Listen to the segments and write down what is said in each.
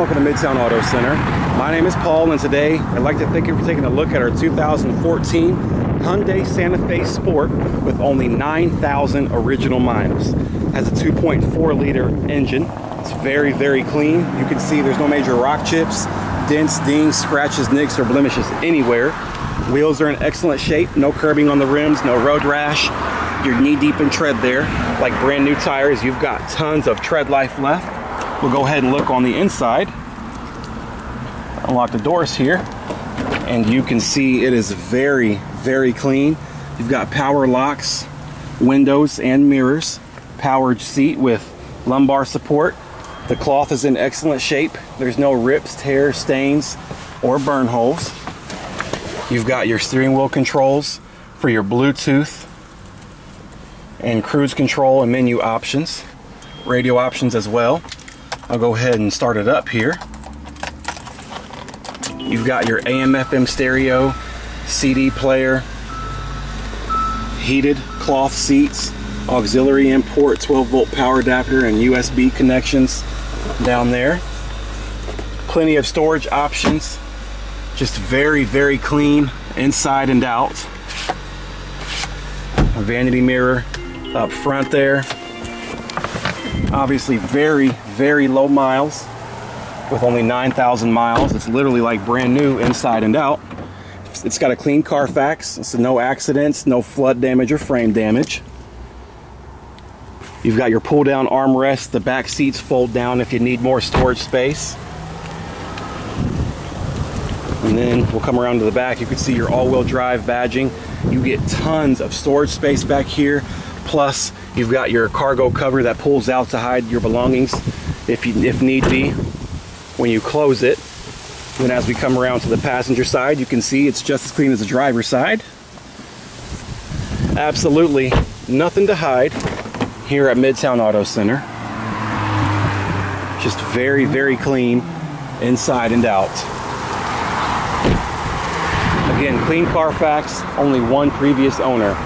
welcome to Mid-Towne Auto Center. My name is Paul and today I'd like to thank you for taking a look at our 2014 Hyundai Santa Fe Sport with only 9,000 original miles. Has a 2.4 liter engine. It's very, very clean. You can see there's no major rock chips, dents, dings, scratches, nicks, or blemishes anywhere. Wheels are in excellent shape. No curbing on the rims, no road rash. You're knee deep in tread there. Like brand new tires, you've got tons of tread life left. We'll go ahead and look on the inside. Unlock the doors here. And you can see it is very, very clean. You've got power locks, windows and mirrors, powered seat with lumbar support. The cloth is in excellent shape. There's no rips, tears, stains, or burn holes. You've got your steering wheel controls for your Bluetooth and cruise control and menu options, radio options as well. I'll go ahead and start it up here. You've got your AM FM stereo, CD player, heated cloth seats, auxiliary import 12 volt power adapter and USB connections down there. Plenty of storage options. Just very, very clean inside and out. A vanity mirror up front there. Obviously very, very low miles with only 9,000 miles. It's literally like brand new inside and out. It's got a clean Carfax, so no accidents, no flood damage or frame damage. You've got your pull down armrest, the back seats fold down if you need more storage space. And then we'll come around to the back. You can see your all-wheel drive badging. You get tons of storage space back here. Plus, you've got your cargo cover that pulls out to hide your belongings if, you, if need be when you close it. Then as we come around to the passenger side, you can see it's just as clean as the driver's side. Absolutely nothing to hide here at Mid-Towne Auto Center. Just very, very clean inside and out. Again, clean Carfax, only one previous owner.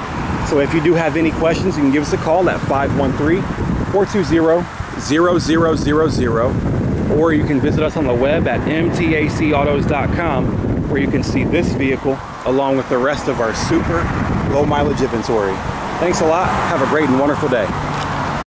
So if you do have any questions, you can give us a call at 513-420-0000 or you can visit us on the web at mtacautos.com where you can see this vehicle along with the rest of our super low mileage inventory. Thanks a lot. Have a great and wonderful day.